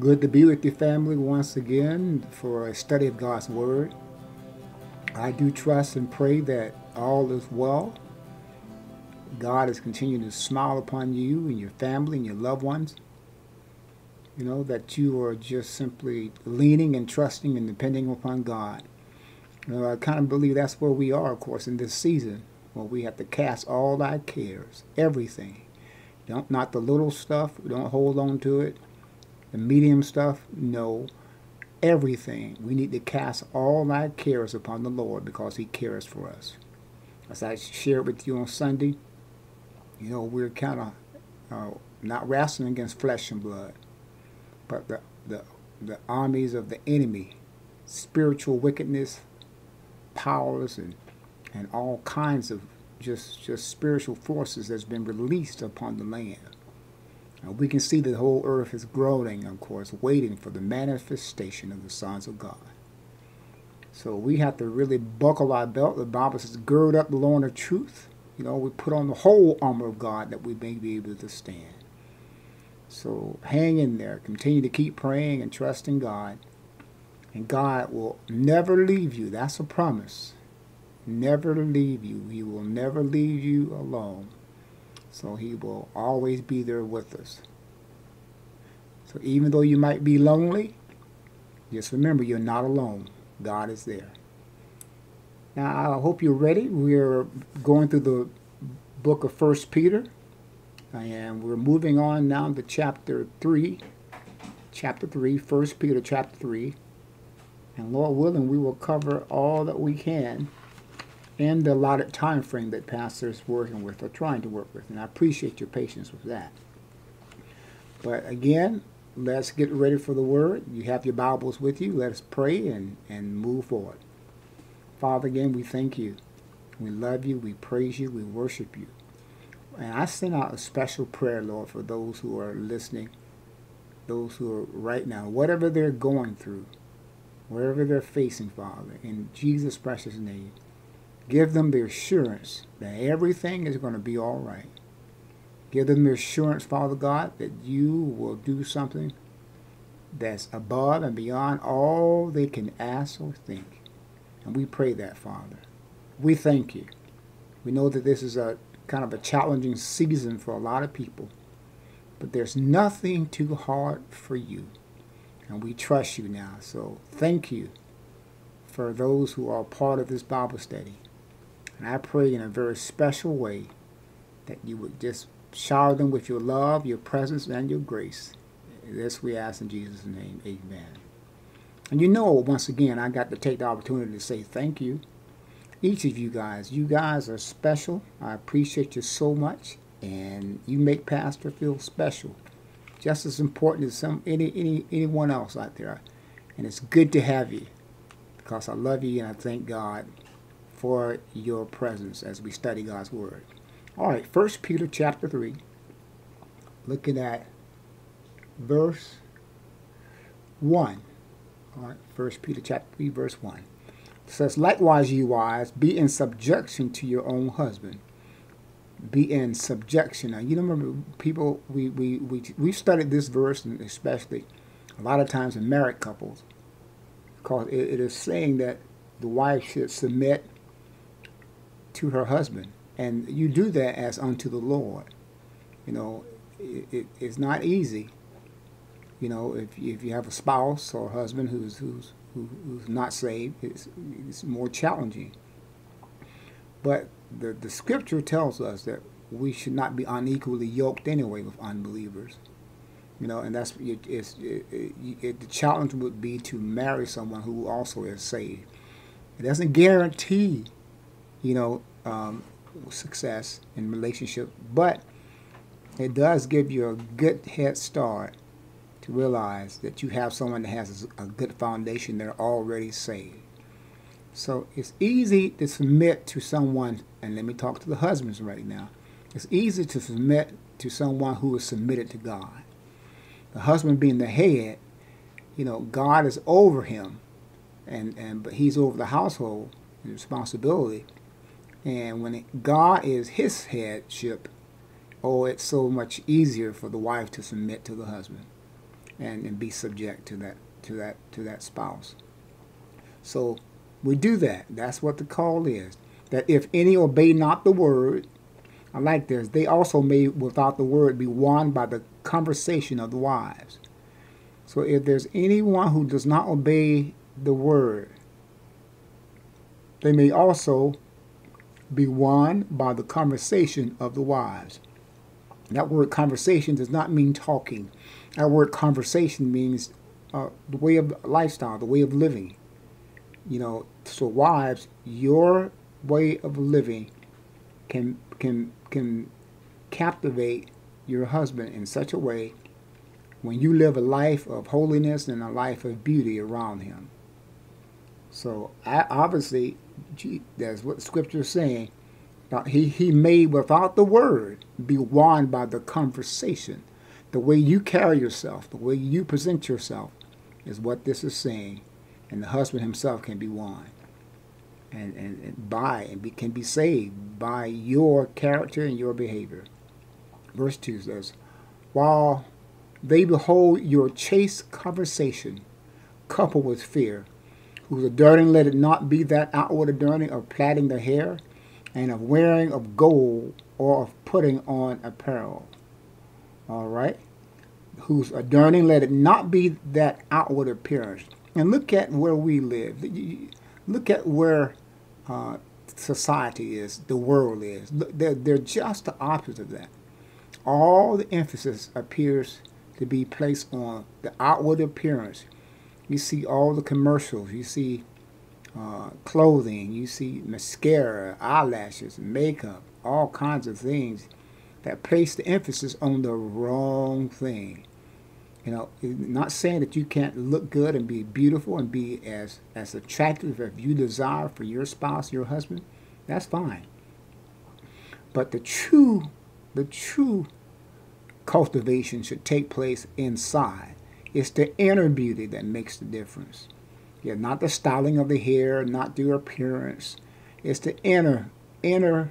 Good to be with your family once again for a study of God's Word. I do trust and pray that all is well. God is continuing to smile upon you and your family and your loved ones. You know, that you are just simply leaning and trusting and depending upon God. You know, I kind of believe that's where we are, of course, in this season, where we have to cast all thy cares, everything. Don't not the little stuff, don't hold on to it the medium stuff, no. Everything. We need to cast all our cares upon the Lord because He cares for us. As I shared with you on Sunday, you know, we're kind of uh, not wrestling against flesh and blood, but the, the, the armies of the enemy, spiritual wickedness, powers, and, and all kinds of just, just spiritual forces that's been released upon the land. We can see the whole earth is groaning, of course, waiting for the manifestation of the sons of God. So we have to really buckle our belt. The Bible says, gird up the loin of truth. You know, we put on the whole armor of God that we may be able to stand. So hang in there. Continue to keep praying and trusting God. And God will never leave you. That's a promise. Never leave you. He will never leave you alone. So he will always be there with us. So even though you might be lonely, just remember you're not alone. God is there. Now I hope you're ready. We're going through the book of First Peter. And we're moving on now to chapter 3. Chapter 3, 1 Peter chapter 3. And Lord willing, we will cover all that we can in the allotted time frame that pastors working with or trying to work with. And I appreciate your patience with that. But again, let's get ready for the word. You have your Bibles with you. Let us pray and, and move forward. Father, again, we thank you. We love you. We praise you. We worship you. And I send out a special prayer, Lord, for those who are listening, those who are right now, whatever they're going through, wherever they're facing, Father, in Jesus' precious name. Give them the assurance that everything is going to be all right. Give them the assurance, Father God, that you will do something that's above and beyond all they can ask or think. And we pray that, Father. We thank you. We know that this is a kind of a challenging season for a lot of people, but there's nothing too hard for you. And we trust you now. So thank you for those who are part of this Bible study. And I pray in a very special way that you would just shower them with your love, your presence, and your grace. This we ask in Jesus' name. Amen. And you know, once again, I got to take the opportunity to say thank you. Each of you guys, you guys are special. I appreciate you so much. And you make Pastor feel special. Just as important as some any, any anyone else out there. And it's good to have you. Because I love you and I thank God for your presence as we study God's Word. All right, First Peter chapter 3, looking at verse 1. All right, First Peter chapter 3, verse 1. It says, Likewise, you wives, be in subjection to your own husband. Be in subjection. Now, you remember people, we, we, we, we studied this verse, especially a lot of times in married couples, because it, it is saying that the wife should submit to her husband. And you do that as unto the Lord. You know, it, it, it's not easy. You know, if, if you have a spouse or a husband who's, who's, who, who's not saved, it's, it's more challenging. But the, the scripture tells us that we should not be unequally yoked anyway with unbelievers. You know, and that's it, it's, it, it, the challenge would be to marry someone who also is saved. It doesn't guarantee, you know, um, success in relationship, but it does give you a good head start to realize that you have someone that has a good foundation. They're already saved. So it's easy to submit to someone, and let me talk to the husbands right now. It's easy to submit to someone who is submitted to God. The husband being the head, you know, God is over him, and, and but he's over the household and responsibility. And when it, God is his headship, oh, it's so much easier for the wife to submit to the husband. and, and be subject to that to that to that spouse. So we do that. That's what the call is. That if any obey not the word, I like this, they also may without the word be won by the conversation of the wives. So if there's anyone who does not obey the word, they may also be won by the conversation of the wives. That word conversation does not mean talking. That word conversation means uh, the way of lifestyle, the way of living. You know, so wives, your way of living can can can captivate your husband in such a way when you live a life of holiness and a life of beauty around him. So I, obviously, that's what the Scripture is saying. He, he may, without the word, be won by the conversation. The way you carry yourself, the way you present yourself, is what this is saying. And the husband himself can be won and, and, and by and be, can be saved by your character and your behavior. Verse 2 says, While they behold your chaste conversation coupled with fear, whose adorning let it not be that outward adorning of plaiting the hair, and of wearing of gold, or of putting on apparel. All right? Whose adorning let it not be that outward appearance. And look at where we live. Look at where uh, society is, the world is. They're, they're just the opposite of that. All the emphasis appears to be placed on the outward appearance you see all the commercials. You see uh, clothing. You see mascara, eyelashes, makeup, all kinds of things that place the emphasis on the wrong thing. You know, not saying that you can't look good and be beautiful and be as, as attractive as you desire for your spouse, your husband. That's fine. But the true, the true cultivation should take place inside it's the inner beauty that makes the difference. Yeah, not the styling of the hair, not the appearance. It's the inner inner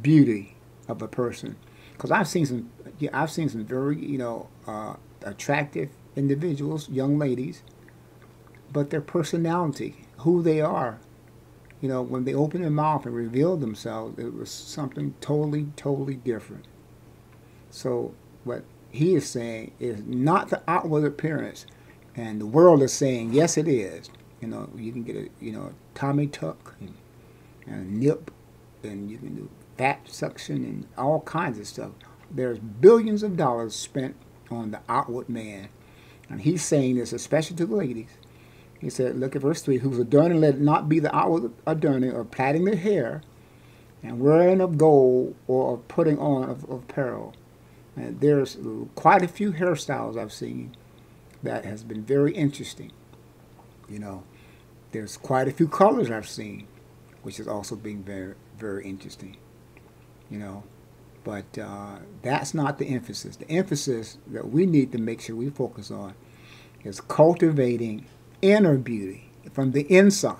beauty of a person. Because I've seen some, yeah, I've seen some very you know uh, attractive individuals, young ladies, but their personality, who they are, you know, when they open their mouth and reveal themselves, it was something totally, totally different. So, what he is saying is not the outward appearance. And the world is saying, yes, it is. You know, you can get a, you know, a tummy tuck and, and nip, and you can do fat suction and all kinds of stuff. There's billions of dollars spent on the outward man. And he's saying this, especially to the ladies. He said, look at verse 3, whose adorning let it not be the outward adorning of plaiting the hair and wearing of gold or of putting on of, of apparel and there's quite a few hairstyles I've seen that has been very interesting. You know, there's quite a few colors I've seen, which has also been very, very interesting. You know, but uh, that's not the emphasis. The emphasis that we need to make sure we focus on is cultivating inner beauty from the inside.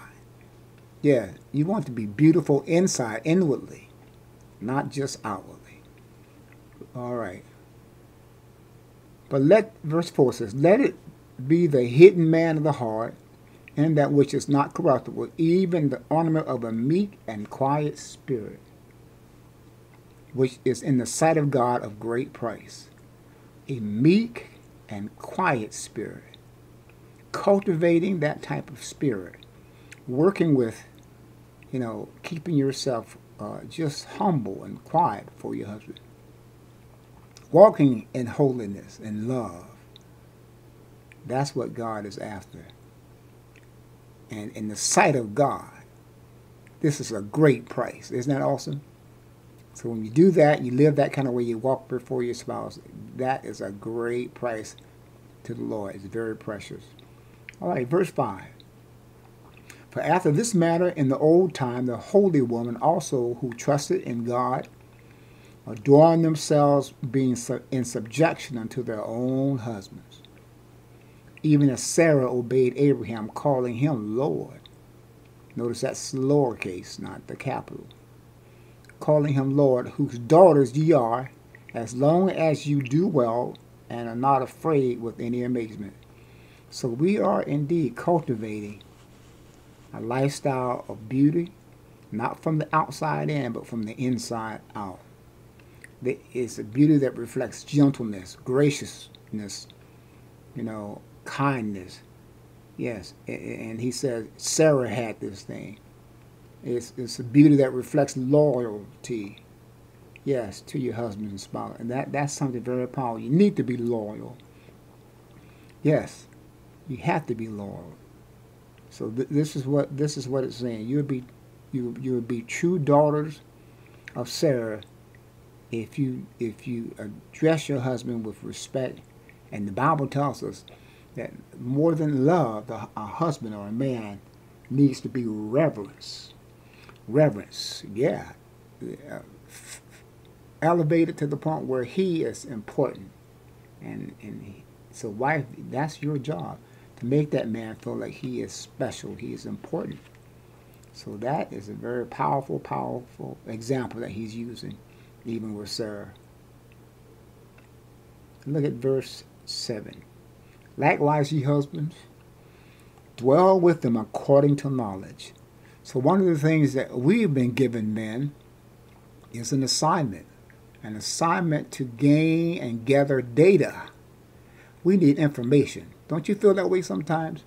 Yeah, you want to be beautiful inside, inwardly, not just outwardly. All right. But let, verse 4 says, Let it be the hidden man of the heart, and that which is not corruptible, even the ornament of a meek and quiet spirit, which is in the sight of God of great price. A meek and quiet spirit. Cultivating that type of spirit. Working with, you know, keeping yourself uh, just humble and quiet for your husband walking in holiness and love. That's what God is after. And in the sight of God, this is a great price. Isn't that awesome? So when you do that, you live that kind of way, you walk before your spouse, that is a great price to the Lord. It's very precious. All right, verse 5. For after this matter in the old time, the holy woman also who trusted in God adorn themselves being in subjection unto their own husbands. Even as Sarah obeyed Abraham, calling him Lord. Notice that's lowercase, not the capital. Calling him Lord, whose daughters ye are, as long as you do well and are not afraid with any amazement. So we are indeed cultivating a lifestyle of beauty, not from the outside in, but from the inside out. It's a beauty that reflects gentleness, graciousness, you know, kindness. Yes, and he says Sarah had this thing. It's, it's a beauty that reflects loyalty, yes, to your husband and spouse. And that, that's something very powerful. You need to be loyal. Yes, you have to be loyal. So th- this is what this is what it's saying. You'll be you you will be true daughters of Sarah if you if you address your husband with respect. And the Bible tells us that more than love, a, a husband or a man needs to be reverence. Reverence, yeah. Uh, elevated to the point where he is important. And, and he, so, wife, that's your job to make that man feel like he is special, he is important. So, that is a very powerful, powerful example that he's using, even with Sarah. Look at verse 7. Likewise, ye husbands, dwell with them according to knowledge. So, one of the things that we've been given men is an assignment an assignment to gain and gather data. We need information. Don't you feel that way sometimes?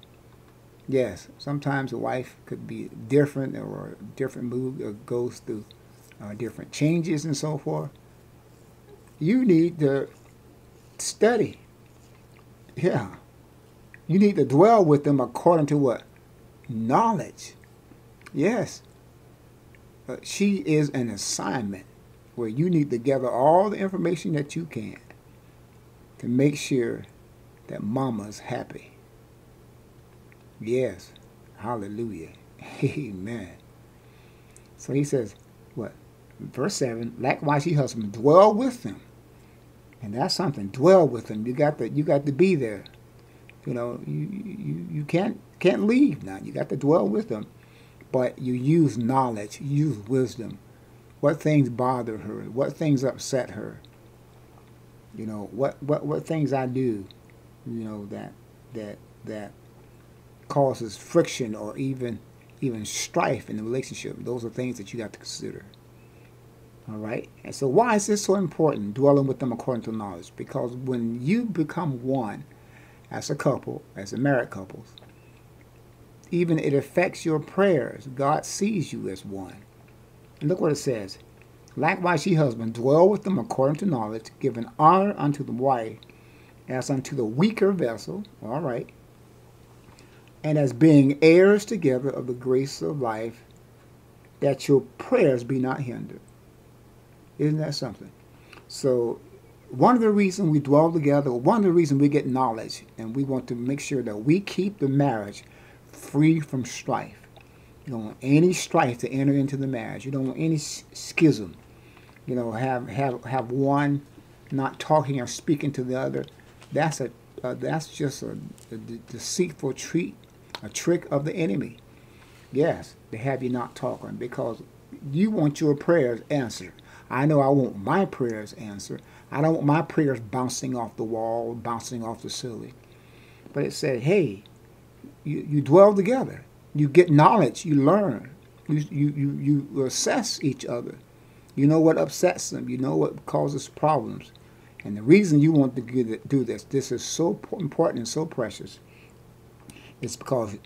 Yes, sometimes a wife could be different or a different mood or goes through uh, different changes and so forth. You need to study. Yeah. You need to dwell with them according to what? Knowledge. Yes. Uh, she is an assignment where you need to gather all the information that you can to make sure that mama's happy. Yes. Hallelujah. Amen. So he says, what? Verse 7, likewise ye husband, dwell with them. And that's something. Dwell with them. You got to you got to be there. You know, you you, you can't can't leave now. You got to dwell with them. But you use knowledge, you use wisdom what things bother her, what things upset her. You know, what, what, what things I do, you know, that that that causes friction or even even strife in the relationship. Those are things that you got to consider. All right? And so why is this so important, dwelling with them according to knowledge? Because when you become one as a couple, as a married couple, even it affects your prayers. God sees you as one. And Look what it says. Likewise, ye husbands, dwell with them according to knowledge, giving honor unto the wife as unto the weaker vessel. All right. And as being heirs together of the grace of life, that your prayers be not hindered. Isn't that something? So, one of the reasons we dwell together, one of the reasons we get knowledge, and we want to make sure that we keep the marriage free from strife. You don't want any strife to enter into the marriage. You don't want any schism. You know, have have have one not talking or speaking to the other. That's a uh, that's just a, a deceitful treat, a trick of the enemy. Yes, to have you not talking because you want your prayers answered. I know I want my prayers answered. I don't want my prayers bouncing off the wall, bouncing off the ceiling. But it said, hey, you, you dwell together you get knowledge, you learn, you, you, you, you assess each other. You know what upsets them, you know what causes problems. And the reason you want to do this, this is so important and so precious, it's because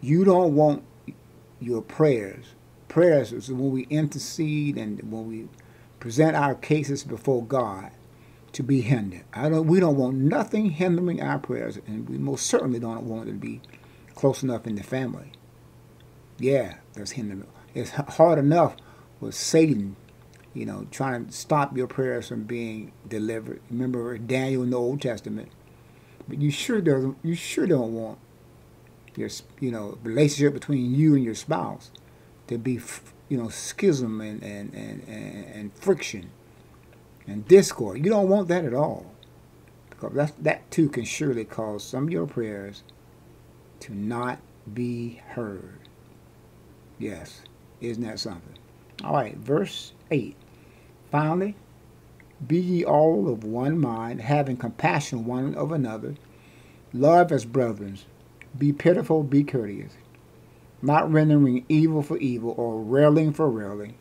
you don't want your prayers. Prayers is when we intercede and when we present our cases before God to be hindered. I don't. We don't want nothing hindering our prayers, and we most certainly don't want it to be close enough in the family. Yeah, that's hindering. It's hard enough with Satan, you know, trying to stop your prayers from being delivered. Remember Daniel in the Old Testament. But you sure doesn't. You sure don't want your, you know, relationship between you and your spouse to be, you know, schism and and and, and, friction and discord. You don't want that at all, because that that too can surely cause some of your prayers to not be heard. Yes. Isn't that something? All right, verse 8. Finally, Be ye all of one mind, having compassion one of another. Love as brethren. Be pitiful, be courteous. Not rendering evil for evil or railing for railing,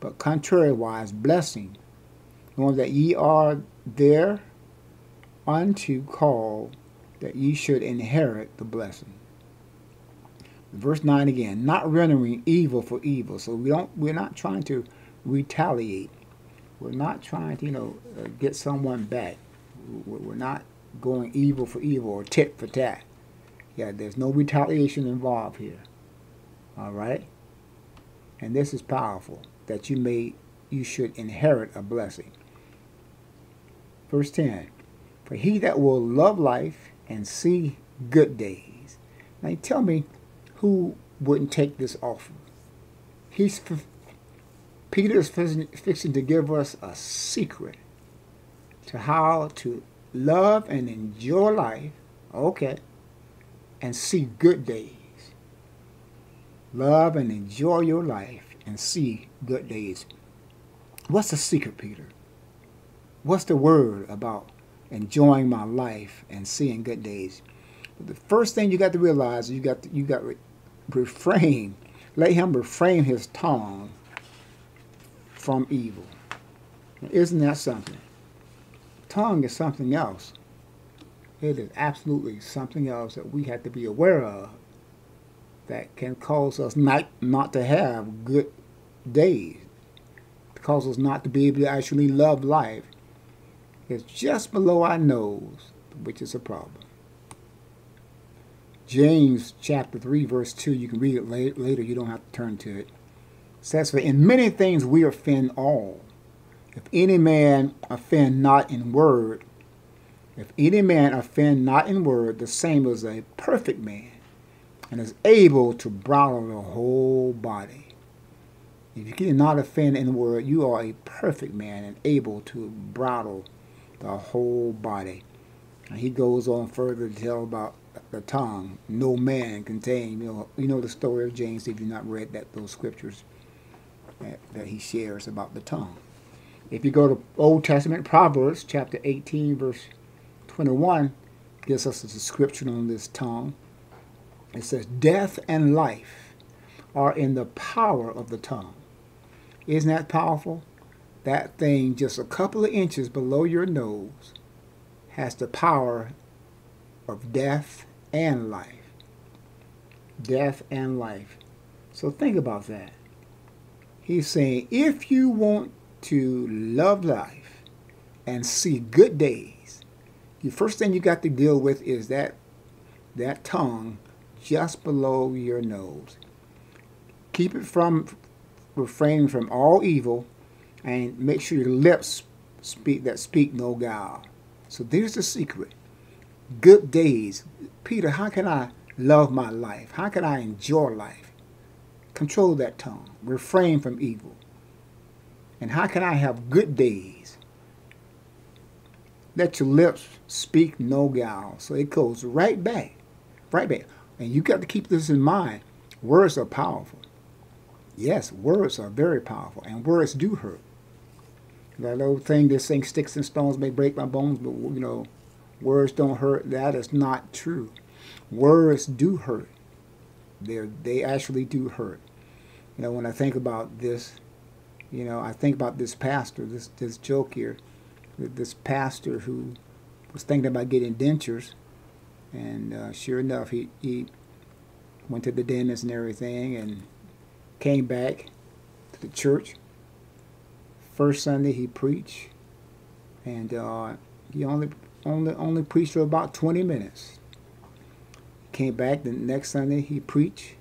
but contrariwise blessing, knowing that ye are there unto called that ye should inherit the blessing. Verse 9 again, not rendering evil for evil. So we don't we're not trying to retaliate. We're not trying to, you know, uh, get someone back. We're not going evil for evil or tit for tat. Yeah, there's no retaliation involved here. All right? And this is powerful that you may you should inherit a blessing. Verse 10 For he that will love life and see good days. Now tell me who wouldn't take this offer? He's Peter is fixing to give us a secret to how to love and enjoy life, okay, and see good days. Love and enjoy your life and see good days. What's the secret, Peter? What's the word about enjoying my life and seeing good days? The first thing you got to realize is you got to, you got to refrain, let him refrain his tongue from evil. Isn't that something? Tongue is something else. It is absolutely something else that we have to be aware of that can cause us not, not to have good days, cause us not to be able to actually love life. It's just below our nose, which is a problem. James chapter 3, verse 2, you can read it later, you don't have to turn to it. it says, For in many things we offend all. If any man offend not in word, if any man offend not in word, the same as a perfect man, and is able to bridle the whole body. If you cannot offend in the word, you are a perfect man and able to bridle the whole body. And he goes on further to tell about the tongue. No man can tame. You know, you know the story of James if you've not read that those scriptures that, that he shares about the tongue. If you go to Old Testament, Proverbs chapter 18, verse 21, gives us a description on this tongue. It says, Death and life are in the power of the tongue. Isn't that powerful? That thing just a couple of inches below your nose has the power of death and life. Death and life. So think about that. He's saying if you want to love life and see good days, the first thing you got to deal with is that that tongue just below your nose. Keep it from refrain from all evil and make sure your lips speak that speak no guile. So there's the secret. Good days. Peter, how can I love my life? How can I enjoy life? Control that tongue. Refrain from evil. And how can I have good days? Let your lips speak no guile. So it goes right back. Right back. And you got to keep this in mind. Words are powerful. Yes, words are very powerful, and words do hurt. That old thing, this thing, sticks and stones may break my bones, but you know, words don't hurt. That is not true. Words do hurt. They they actually do hurt. You know, when I think about this, you know, I think about this pastor, this this joke here, this pastor who was thinking about getting dentures and uh, sure enough, he, he went to the dentist and everything and came back to the church. First Sunday he preached, and uh, he only only only preached for about 20 minutes. Came back the next Sunday he preached,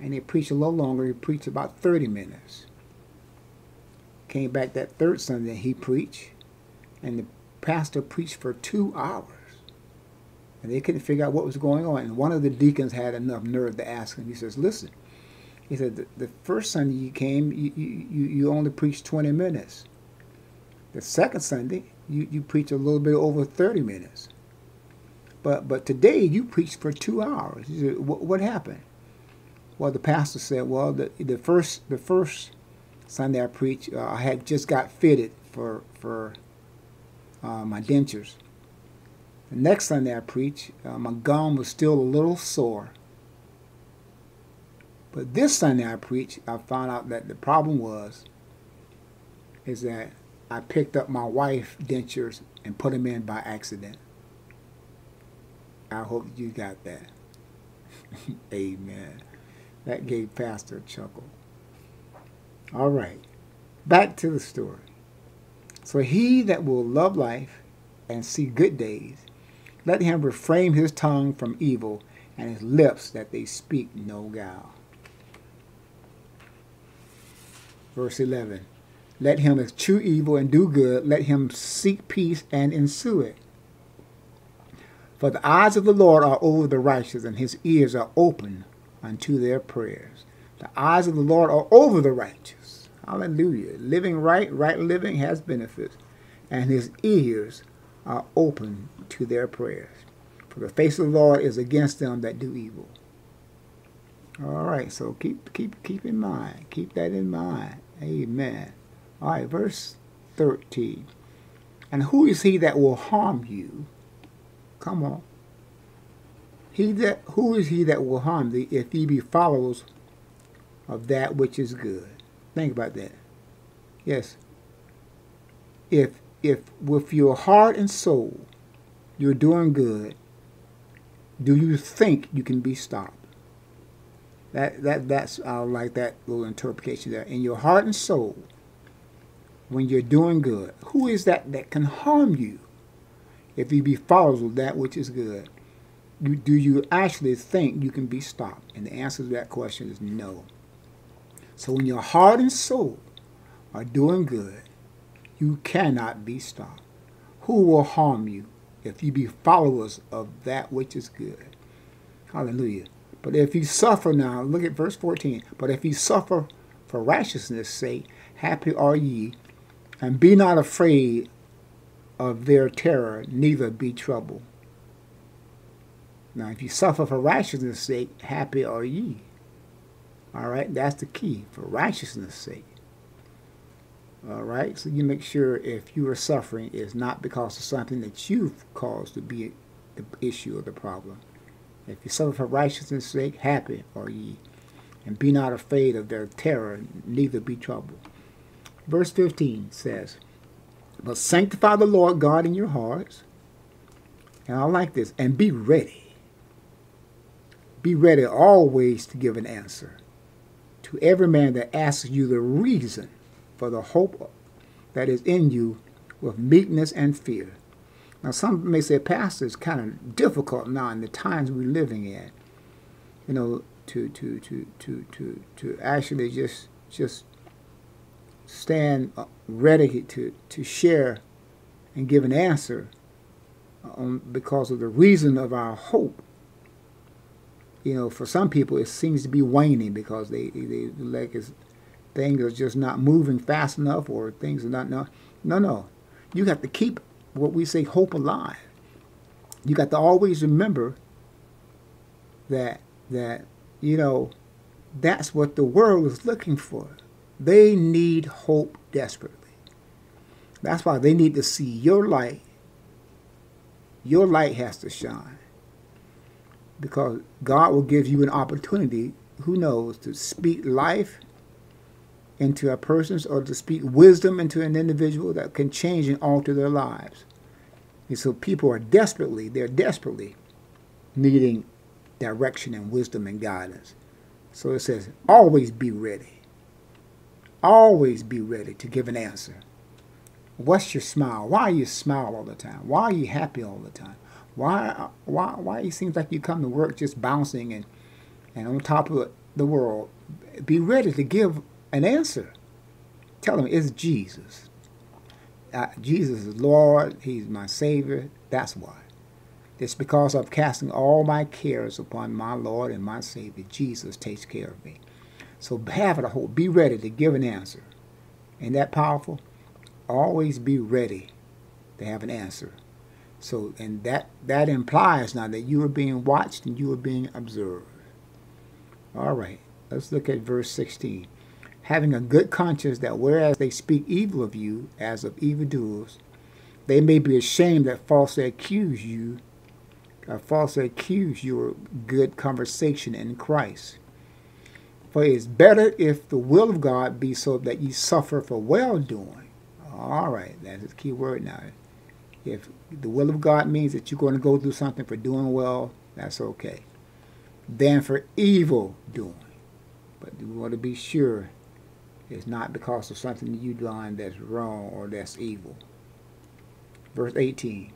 and he preached a little longer. He preached about 30 minutes. Came back that third Sunday he preached, and the pastor preached for two hours and they couldn't figure out what was going on. And one of the deacons had enough nerve to ask him. He says, "Listen," he said, "the, the first Sunday you came, you, you, you only preached 20 minutes. The second Sunday, you, you preached a little bit over 30 minutes. But but today you preached for two hours. He said, what, what happened?" Well, the pastor said, "Well, the the first the first Sunday I preached, uh, I had just got fitted for for uh, my dentures. The next Sunday I preached, uh, my gum was still a little sore. But this Sunday I preached, I found out that the problem was is that I picked up my wife's dentures and put them in by accident. I hope you got that. Amen. That gave Pastor a chuckle. All right. Back to the story. So he that will love life and see good days, let him refrain his tongue from evil and his lips that they speak no guile. Verse 11. Let him eschew evil and do good. Let him seek peace and ensue it. For the eyes of the Lord are over the righteous, and his ears are open unto their prayers. The eyes of the Lord are over the righteous. Hallelujah. Living right, right living has benefits, and his ears are open to their prayers. For the face of the Lord is against them that do evil. All right, so keep keep keep in mind. Keep that in mind. Amen. All right, verse 13. And who is he that will harm you Come on. He that who is he that will harm thee if ye be followers of that which is good? Think about that. Yes. If if with your heart and soul you're doing good, do you think you can be stopped? That that that's I like that little interpretation there. In your heart and soul, when you're doing good, who is that that can harm you? if you be followers of that which is good, do, do you actually think you can be stopped? And the answer to that question is no. So when your heart and soul are doing good, you cannot be stopped. Who will harm you if you be followers of that which is good? Hallelujah. But if you suffer now, look at verse 14. But if you suffer for righteousness' sake, happy are ye, and be not afraid of their terror, neither be troubled. Now, if you suffer for righteousness' sake, happy are ye. All right, that's the key for righteousness' sake. All right, so you make sure if you are suffering, it's not because of something that you've caused to be the issue or the problem. If you suffer for righteousness' sake, happy are ye, and be not afraid of their terror, neither be troubled. Verse 15 says, but sanctify the Lord God in your hearts. And I like this. And be ready. Be ready always to give an answer to every man that asks you the reason for the hope that is in you with meekness and fear. Now, some may say, Pastor, it's kind of difficult now in the times we're living in, you know, to to to to to to actually just just stand uh, ready to, to share and give an answer um, because of the reason of our hope. You know, for some people it seems to be waning because they, they like it's, things are just not moving fast enough or things are not no no no. You got to keep what we say hope alive. You got to always remember that that you know that's what the world is looking for. They need hope desperately. That's why they need to see your light. Your light has to shine. Because God will give you an opportunity, who knows, to speak life into a person's or to speak wisdom into an individual that can change and alter their lives. And so people are desperately, they're desperately needing direction and wisdom and guidance. So it says, always be ready. Always be ready to give an answer. What's your smile? Why you smile all the time? Why are you happy all the time? Why why why it seems like you come to work just bouncing and and on top of the world? Be ready to give an answer. Tell them it's Jesus. Uh, Jesus is Lord. He's my Savior. That's why. It's because of casting all my cares upon my Lord and my Savior. Jesus takes care of me. So have it a hope. Be ready to give an answer. Ain't that powerful? Always be ready to have an answer. So, and that, that implies now that you are being watched and you are being observed. All right, let's look at verse 16. Having a good conscience that whereas they speak evil of you as of evildoers, they may be ashamed that falsely accuse you, uh, or falsely accuse your good conversation in Christ. For it is better if the will of God be so that ye suffer for well doing. All right, that's the key word now. If the will of God means that you're going to go through something for doing well, that's okay. Than for evil doing. But you want to be sure it's not because of something you done that's wrong or that's evil. Verse 18.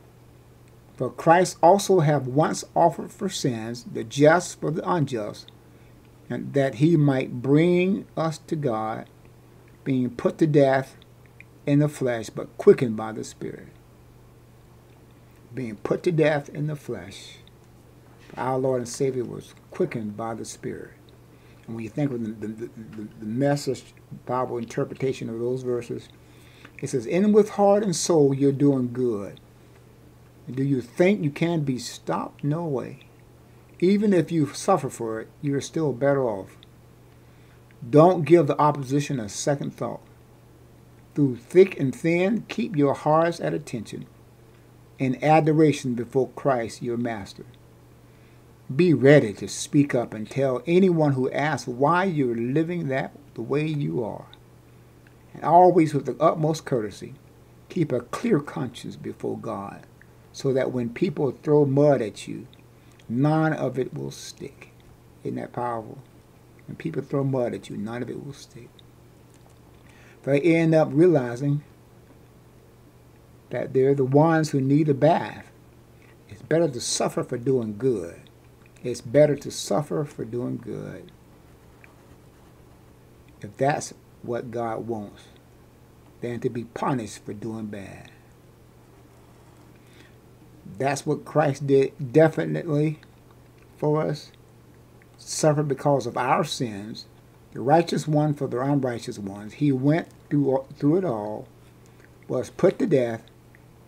For Christ also have once offered for sins, the just for the unjust, and that he might bring us to God, being put to death in the flesh, but quickened by the Spirit. Being put to death in the flesh, our Lord and Savior was quickened by the Spirit. And when you think of the, the, the, the message Bible interpretation of those verses, it says, In with heart and soul you're doing good. do you think you can be stopped? No way. Even if you suffer for it, you're still better off. Don't give the opposition a second thought. Through thick and thin, keep your hearts at attention in adoration before Christ your Master. Be ready to speak up and tell anyone who asks why you're living that the way you are. And always with the utmost courtesy, keep a clear conscience before God so that when people throw mud at you, none of it will stick. Isn't that powerful? When people throw mud at you, none of it will stick. They end up realizing that they're the ones who need a bath. It's better to suffer for doing good it's better to suffer for doing good if that's what God wants than to be punished for doing bad. That's what Christ did definitely for us. suffered because of our sins, the righteous one for the unrighteous ones. He went through, through it all, was put to death,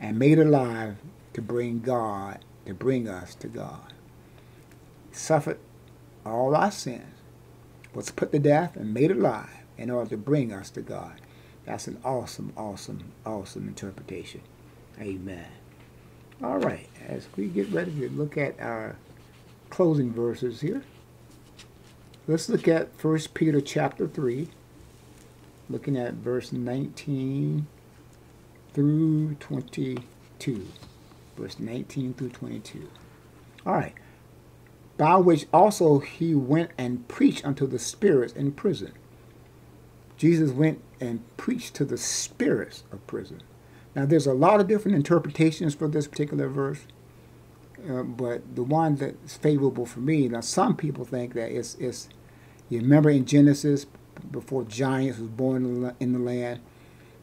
and made alive to bring God, to bring us to God suffered all our sins, was put to death and made alive in order to bring us to God. That's an awesome, awesome, awesome interpretation. Amen. All right, as we get ready to look at our closing verses here, let's look at 1 Peter chapter 3, looking at verse 19 through 22. Verse 19 through 22. All right by which also he went and preached unto the spirits in prison. Jesus went and preached to the spirits of prison. Now, there's a lot of different interpretations for this particular verse, uh, but the one that's favorable for me, now some people think that it's, it's you remember in Genesis, before giants was born in the land,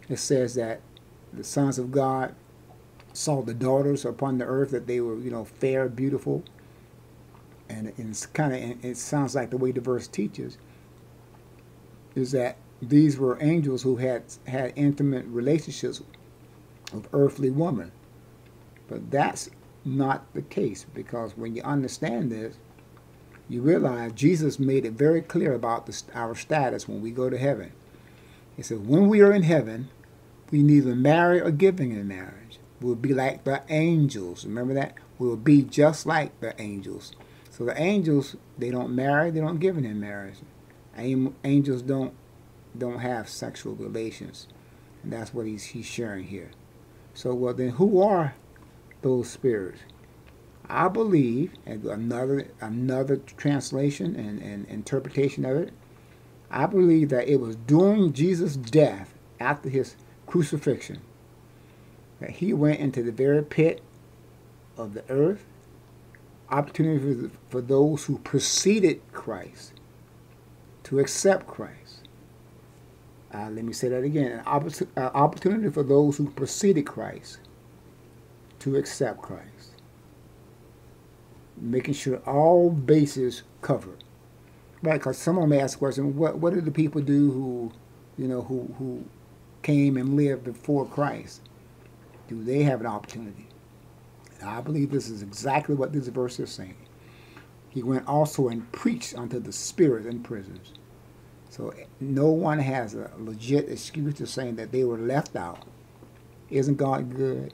it says that the sons of God saw the daughters upon the earth, that they were, you know, fair, beautiful, and it's kind of it sounds like the way the verse teaches is that these were angels who had had intimate relationships with earthly women. But that's not the case because when you understand this you realize jesus made it very clear about the, our status when we go to heaven. He says when we are in heaven we neither marry or giving in marriage. We'll be like the angels. Remember that? We'll be just like the angels the angels, they don't marry, they don't give in marriage. Angels don't don't have sexual relations, and that's what he's he's sharing here. So well, then who are those spirits? I believe, and another another translation and, and interpretation of it, I believe that it was during Jesus' death, after his crucifixion, that he went into the very pit of the earth opportunity for, for those who preceded Christ to accept Christ. Uh, let me say that again. An uh, opportunity for those who preceded Christ to accept Christ. Making sure all bases covered. Right, because someone may ask the question, what, what did the people do who, you know, who, who came and lived before Christ? Do they have an opportunity? I believe this is exactly what this verse is saying. He went also and preached unto the spirits in prisons. So no one has a legit excuse to saying that they were left out. Isn't God good?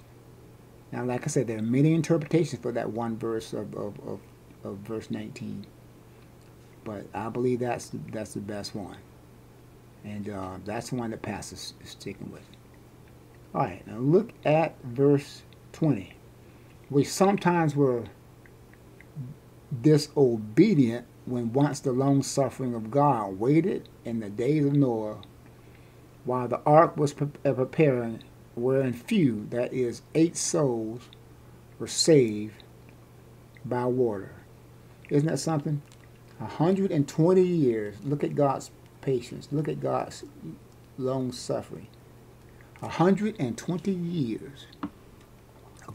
Now, like I said, there are many interpretations for that one verse of, of, of, of verse 19. But I believe that's that's the best one. And uh, that's the one that Pastor is sticking with. All right, now look at verse 20. We sometimes were disobedient when once the long suffering of God waited in the days of Noah while the ark was uh, preparing, wherein few, that is, eight souls, were saved by water. Isn't that something? 120 years. Look at God's patience. Look at God's long suffering. 120 years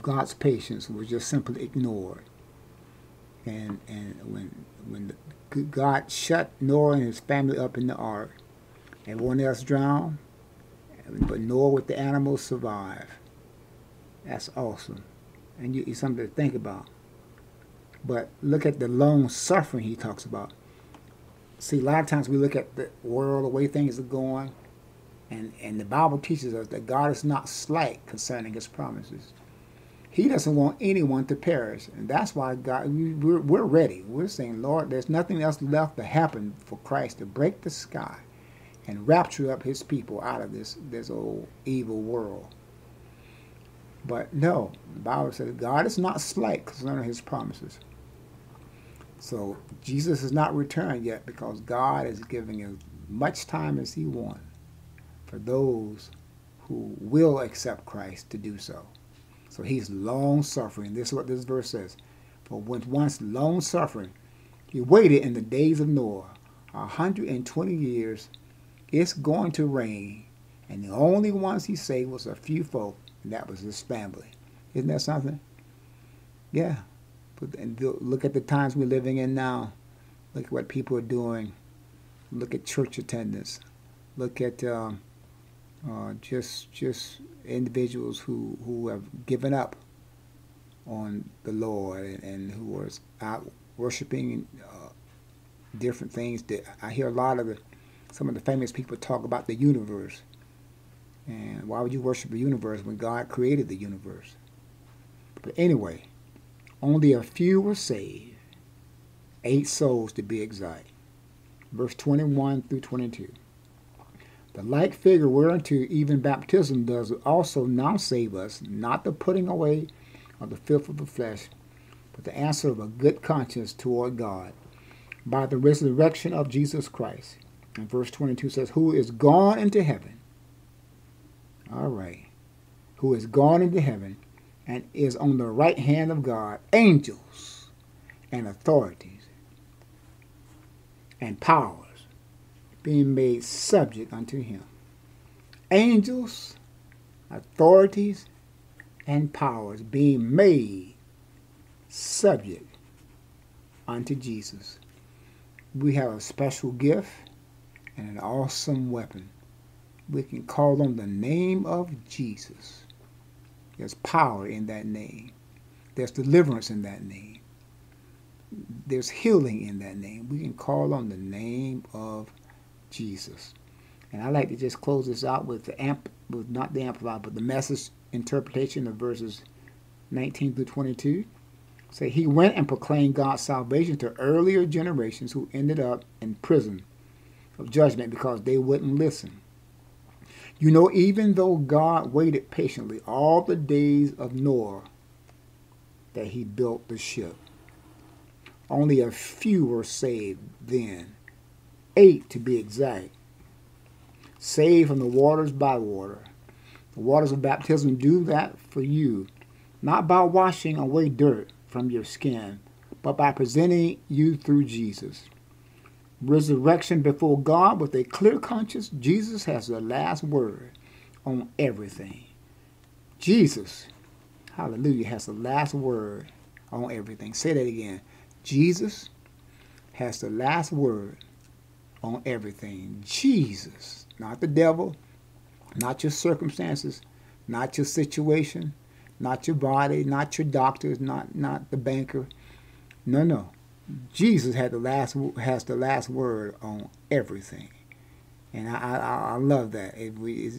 God's patience was just simply ignored. And and when when God shut Noah and his family up in the ark, everyone else drowned, but Noah with the animals survived. That's awesome, and you, it's something to think about. But look at the long suffering he talks about. See, a lot of times we look at the world, the way things are going, and, and the Bible teaches us that God is not slight concerning his promises. He doesn't want anyone to perish. And that's why God, we're, we're ready. We're saying, Lord, there's nothing else left to happen for Christ to break the sky and rapture up his people out of this, this old evil world. But no, the Bible says God is not slight concerning his promises. So Jesus has not returned yet because God is giving as much time as he wants for those who will accept Christ to do so. So he's long suffering. This is what this verse says. For when once long suffering, he waited in the days of Noah, 120 years. It's going to rain. And the only ones he saved was a few folk, and that was his family. Isn't that something? Yeah. But and look at the times we're living in now. Look at what people are doing. Look at church attendance. Look at um, uh, just just individuals who who have given up on the Lord and, and who are out worshiping uh, different things. That I hear a lot of the some of the famous people talk about the universe. And why would you worship the universe when God created the universe? But anyway, only a few were saved, eight souls to be exact. Verse 21 through 22. The like figure whereunto even baptism does also now save us, not the putting away of the filth of the flesh, but the answer of a good conscience toward God by the resurrection of Jesus Christ. And verse 22 says, Who is gone into heaven. All right. Who is gone into heaven and is on the right hand of God, angels and authorities and powers being made subject unto him. Angels, authorities, and powers being made subject unto Jesus. We have a special gift and an awesome weapon. We can call on the name of Jesus. There's power in that name. There's deliverance in that name. There's healing in that name. We can call on the name of Jesus. And I like to just close this out with the amp, with not the amplified, but the message interpretation of verses 19 through 22. Say he went and proclaimed God's salvation to earlier generations who ended up in prison of judgment because they wouldn't listen. You know, even though God waited patiently all the days of Noah that he built the ship, only a few were saved then eight to be exact, saved from the waters by water. The waters of baptism do that for you, not by washing away dirt from your skin, but by presenting you through Jesus. Resurrection before God with a clear conscience, Jesus has the last word on everything. Jesus, hallelujah, has the last word on everything. Say that again. Jesus has the last word on everything. Jesus, not the devil, not your circumstances, not your situation, not your body, not your doctors, not not the banker. No, no. Jesus had the last has the last word on everything. And I, I, I love that. It, we,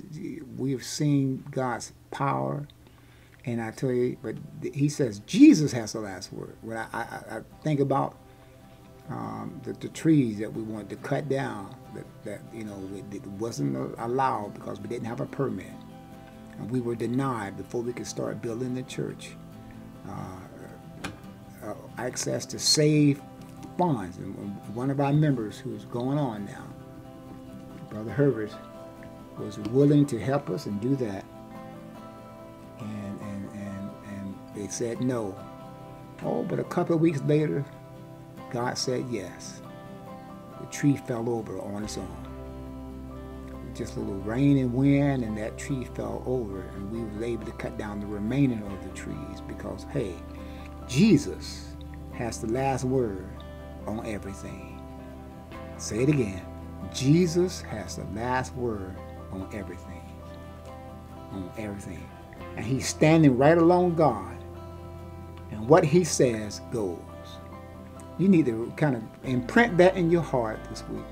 we have seen God's power. And I tell you, but he says Jesus has the last word. When I, I, I think about um, the, the, trees that we wanted to cut down, that, that you know, it, it wasn't allowed because we didn't have a permit. And we were denied before we could start building the church uh, uh, access to save funds. And one of our members who's going on now, Brother Herbert, was willing to help us and do that. And, and, and, and they said no. Oh, but a couple of weeks later, God said yes. The tree fell over on its own. Just a little rain and wind and that tree fell over and we was able to cut down the remaining of the trees because hey jesus has the last word on everything. Say it again. Jesus has the last word on everything. On everything. And he's standing right along god. And what he says goes you need to kind of imprint that in your heart this week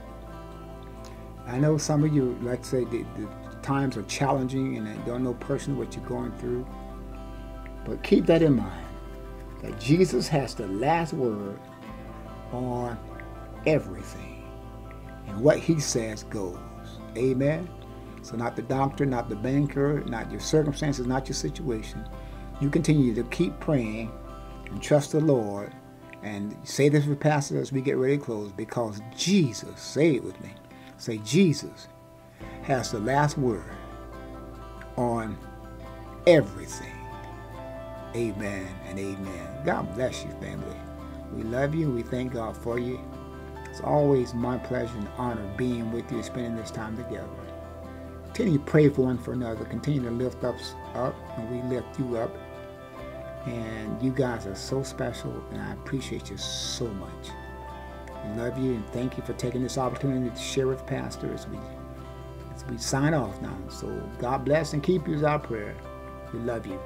I know some of you, let's say, the, the times are challenging and I don't know personally what you're going through. But keep that in mind that Jesus has the last word on everything. And what he says goes. Amen. So, not the doctor, not the banker, not your circumstances, not your situation. You continue to keep praying and trust the Lord. And say this with Pastor as we get ready to close because Jesus, say it with me, say Jesus has the last word on everything. Amen and amen. God bless you, family. We love you. We thank God for you. It's always my pleasure and honor being with you, spending this time together. Continue to pray for one for another. Continue to lift us up, and we lift you up. And you guys are so special, and I appreciate you so much love you and thank you for taking this opportunity to share with Pastor as we, as we sign off now. So God bless and keep you is our prayer. We love you.